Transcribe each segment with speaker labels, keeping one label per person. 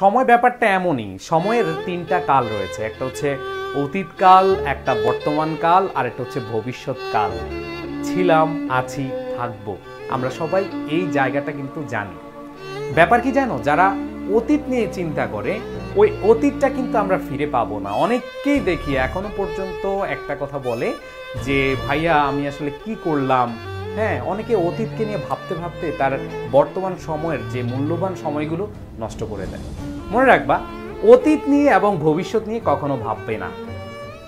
Speaker 1: সময় ব্যাপারটা এমনই, সময়ের তিনটা কাল রয়েছে। একটা হচ্ছে অতীতকাল, একটা বর্তমান কাল আর একটা হচ্ছে ভবিষ্যৎকাল। ছিলাম, আছি, থাকব। আমরা সবাই এই জায়গাটা কিন্তু জানি। ব্যাপার কি জানো? যারা অতীত নিয়ে চিন্তা করে, ওই অতীতটা কিন্তু আমরা ফিরে পাবো না। অনেককেই দেখি, এখনও পর্যন্ত একটা কথা বলে যে, ভাইয়া, আমি আসলে কি করলাম? হ্যাঁ অনেকে অতীতকে নিয়ে ভাবতে ভাবতে তার বর্তমান সময়ের যে মূল্যবান সময়গুলো নষ্ট করে দেয়। মনে রাখবা, অতীত নিয়ে এবং ভবিষ্যৎ নিয়ে কখনো ভাববে না।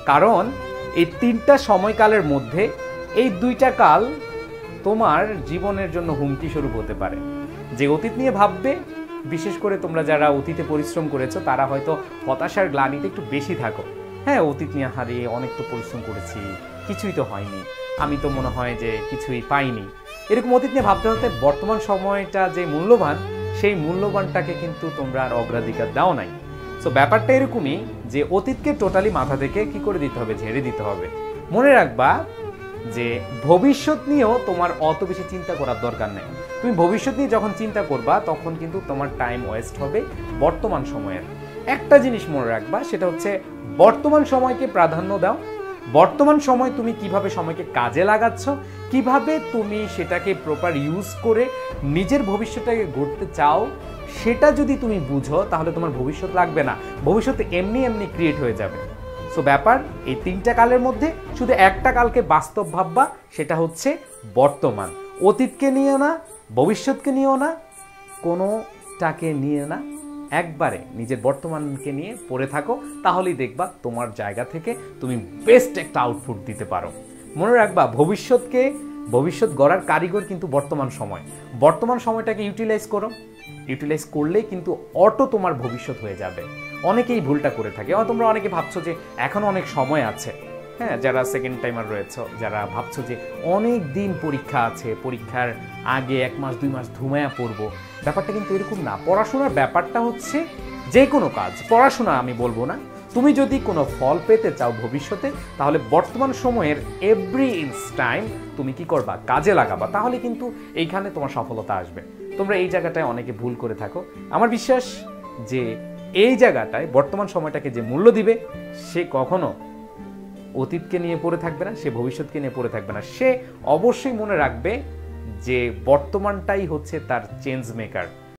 Speaker 1: কারণ এই তিনটা সময়কালের মধ্যে এই দুইটা কাল তোমার জীবনের জন্য হুমকি স্বরূপ হতে পারে। যে অতীত নিয়ে ভাববে, বিশেষ করে তোমরা যারা অতীতে পরিশ্রম করেছ, তারা হয়তো হতাশার গ্লানিতে একটু বেশি থাকো। হ্যাঁ অতীত নিয়ে হারিয়ে অনেক তো পরিশ্রম করেছি, কিছুই তো হয়নি। আমি তো মনে হয় যে কিছুই পাইনি। এরকম অতীত নিয়ে ভাবতে ভাবতে বর্তমান সময়টা যে মূল্যবান, সেই মূল্যবানটাকে কিন্তু তোমরা আর অগ্রাধিকার দাও নাই। সো ব্যাপারটা এরকমই যে অতীতকে টোটালি মাথা থেকে কি করে দিতে হবে? ঝেড়ে দিতে হবে। মনে রাখবা যে ভবিষ্যৎ নিয়েও তোমার অত বেশি চিন্তা করার দরকার নেই। তুমি ভবিষ্যৎ নিয়ে যখন চিন্তা করবা, তখন কিন্তু তোমার টাইম ওয়েস্ট হবে বর্তমান সময়ের। একটা জিনিস মনে রাখবা, সেটা হচ্ছে বর্তমান সময়কে প্রাধান্য দাও। বর্তমান সময় তুমি কীভাবে সময়কে কাজে লাগাচ্ছ, কীভাবে তুমি সেটাকে প্রপার ইউজ করে নিজের ভবিষ্যৎটাকে গড়তে চাও, সেটা যদি তুমি বুঝো, তাহলে তোমার ভবিষ্যৎ লাগবে না। ভবিষ্যৎ এমনি এমনি ক্রিয়েট হয়ে যাবে। সো ব্যাপার, এই তিনটা কালের মধ্যে শুধু একটা কালকে বাস্তব ভাববা, সেটা হচ্ছে বর্তমান। অতীতকে নিয়েও না, ভবিষ্যৎকে নিয়েও না, কোনোটাকে নিয়ে না একবারে নিজের বর্তমানকে নিয়ে পড়ে থাকো, তাহলেই দেখবা তোমার জায়গা থেকে তুমি বেস্ট একটা আউটপুট দিতে পারো। মনে রাখবা, ভবিষ্যৎকে, ভবিষ্যৎ গড়ার কারিগর কিন্তু বর্তমান সময়। বর্তমান সময়টাকে ইউটিলাইজ করো। ইউটিলাইজ করলেই কিন্তু অটো তোমার ভবিষ্যৎ হয়ে যাবে। অনেকেই ভুলটা করে থাকে। তোমরা অনেকে ভাবছ যে এখনও অনেক সময় আছে। হ্যাঁ যারা সেকেন্ড টাইমার রয়েছে, যারা ভাবছ যে অনেক দিন পরীক্ষা আছে, পরীক্ষার আগে এক মাস, দুই মাস ধুমায়া পড়ব, ব্যাপারটা কিন্তু এরকম না। পড়াশোনার ব্যাপারটা হচ্ছে যে কোনো কাজ, পড়াশোনা আমি বলব না। তুমি যদি কোনো ফল পেতে চাও ভবিষ্যতে, তাহলে বর্তমান সময়ের এভরি ইনস টাইম তুমি কি করবা? কাজে লাগাবা। তাহলে কিন্তু এইখানে তোমার সফলতা আসবে। তোমরা এই জায়গাটায় অনেকে ভুল করে থাকো। আমার বিশ্বাস যে এই জায়গাটায় বর্তমান সময়টাকে যে মূল্য দিবে, সে কখনো অতীতকে নিয়ে পড়ে থাকবে না, সে ভবিষ্যৎকে নিয়ে পড়ে থাকবে না। সে অবশ্যই মনে রাখবে যে বর্তমানটাই হচ্ছে তার চেঞ্জ মেকার